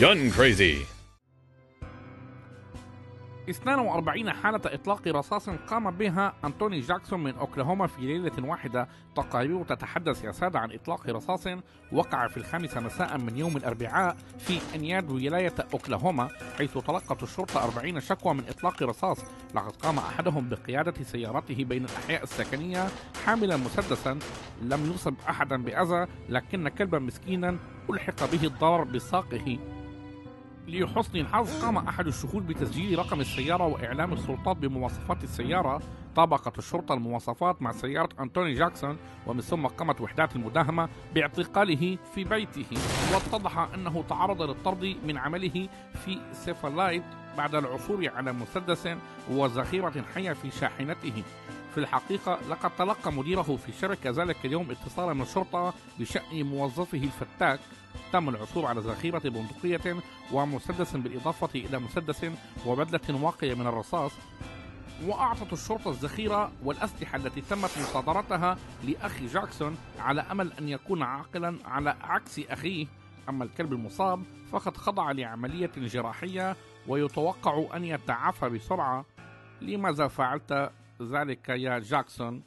Gun Crazy. 42 حالة إطلاق رصاص قام بها أنتوني جاكسون من أوكلاهوما في ليلة واحدة. تقارير تتحدث يا سادة عن إطلاق رصاص وقع في الخامسة مساء من يوم الأربعاء في أنياد ولاية أوكلاهوما حيث تلقت الشرطة 40 شكوى من إطلاق رصاص. لقد قام أحدهم بقيادة سيارته بين الأحياء السكنية حاملا مسدسا. لم يصب أحدا بأذى لكن كلبا مسكينا ألحق به الضرر بساقه. لحسن الحظ قام أحد الشهود بتسجيل رقم السيارة وإعلام السلطات بمواصفات السيارة. طابقت الشرطة المواصفات مع سيارة أنتوني جاكسون ومن ثم قامت وحدات المداهمة باعتقاله في بيته. واتضح أنه تعرض للطرد من عمله في سيفالايت بعد العثور على مسدس وذخيرة حية في شاحنته. في الحقيقة لقد تلقى مديره في الشركة ذلك اليوم اتصالا من الشرطة بشأن موظفه الفتاك. تم العثور على ذخيرة بندقية ومسدس بالإضافة إلى مسدس وبدلة واقية من الرصاص. وأعطت الشرطة الذخيرة والأسلحة التي تمت مصادرتها لأخي جاكسون على أمل أن يكون عاقلا على عكس أخيه. أما الكلب المصاب فقد خضع لعملية جراحية ويتوقع أن يتعافى بسرعة. لماذا فعلت؟ ذلك يا جاكسون